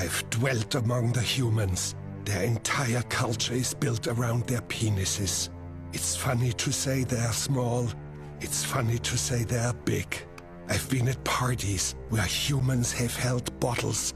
I've dwelt among the humans. Their entire culture is built around their penises. It's funny to say they're small. It's funny to say they're big. I've been at parties where humans have held bottles